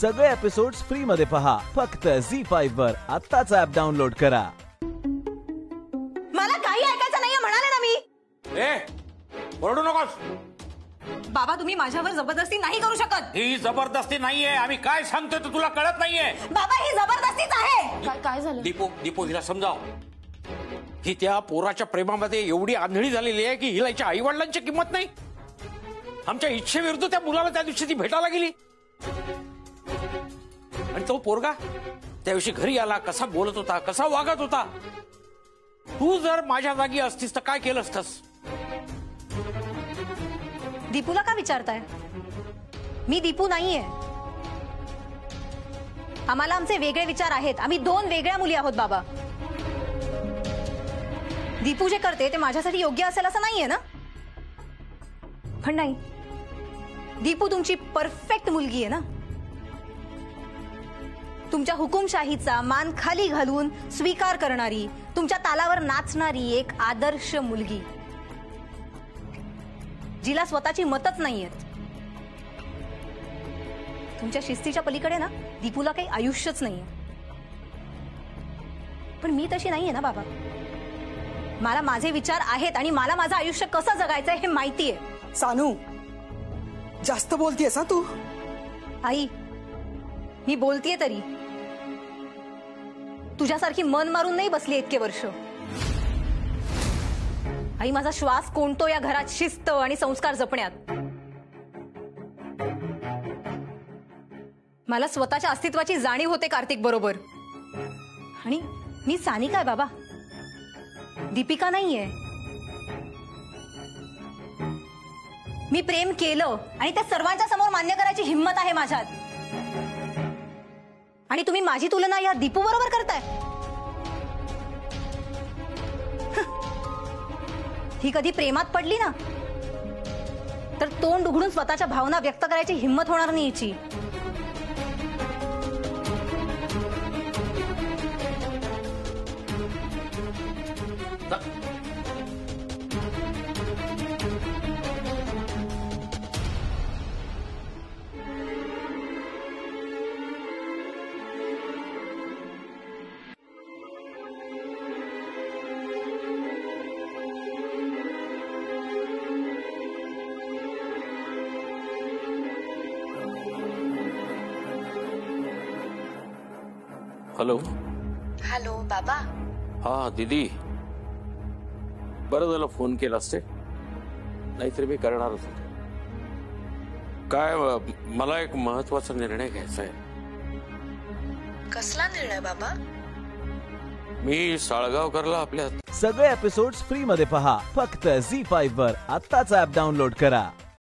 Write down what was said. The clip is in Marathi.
सगळे एपिसोड्स फ्री मध्ये पहा. फक्त झी फाईव्ह वर. आत्ताच ऍप डाउनलोड करा. मला काही ऐकायचं नाहीये म्हणाले ना मी. ए ओरडू नकोस. बाबा तुम्ही माझ्यावर जबरदस्ती नाही करू शकत. ही जबरदस्ती नाहीये. आम्ही काय सांगतोय ते तुला कळत नाहीये. बाबा ही जबरदस्तीच आहे. काय काय झालं? दीपो दीपो हिला समजाव. ही त्या पोराच्या प्रेमामध्ये एवढी आंधळी झालेली आहे की हिला हिच्या आई वडिलांची किंमत नाही. आमच्या इच्छेविरुद्ध त्या मुलाला त्या दिवशी ती भेटायला गेली. आणि तो पोरगा त्याविषयी घरी आला कसा बोलत होता कसा वागत होता? तू जर माझ्या जागी असतीस तर काय केलं असतस दीपूला का विचारताय? मी दीपू नाहीये. आम्हाला आमचे वेगळे विचार आहेत. आम्ही दोन वेगळ्या मुली आहोत बाबा. दीपू जे करते ते माझ्यासाठी योग्य असेल असं नाहीये ना? पण नाही. दीपू तुमची परफेक्ट मुलगी आहे ना? तुमच्या हुकुमशाहीचा मान खाली घालून स्वीकार करणारी तुमच्या तालावर नाचणारी एक आदर्श मुलगी. जिला स्वतःची मतच नाहीयेत. तुमच्या शिस्तीच्या पलीकडे ना दीपूला काही आयुष्यच नाहीये. पण मी तशी नाहीये ना बाबा. मला माझे विचार आहेत आणि मला माझं आयुष्य कसं जगायचंय हे माहितीये. सानू जास्त बोलतीयस हा तू? आई मी बोलतीये तरी. तुझ्यासारखी मन मारून नाही बसली इतके वर्ष. आई माझा श्वास कोणतो या घरात? शिस्त आणि संस्कार जपण्यात. मला स्वतःच्या अस्तित्वाची जाणीव होते कार्तिक बरोबर. आणि मी सानिका आहे बाबा. दीपिका नाहीये. मी प्रेम केलं आणि त्या सर्वांच्या समोर मान्य करायची हिंमत आहे माझ्यात. आणि तुम्ही माझी तुलना या दीपू बरोबर करताय. ही. कधी प्रेमात पडली ना तर तोंड उघडून स्वतःच्या भावना व्यक्त करायची हिंमत होणार नाही हिची. हॅलो हॅलो बाबा हा दीदी. बरं झालं फोन केला असते नाहीतरी मी करणारच होतो काय अ, मला एक महत्त्वाचा निर्णय घ्यायचा आहे. कसला निर्णय बाबा? मी साळगावकरला आपल्या सगळे एपिसोड्स फ्री मध्ये पहा. फक्त झी फाईव्ह वर. आत्ताच ऍप डाउनलोड करा.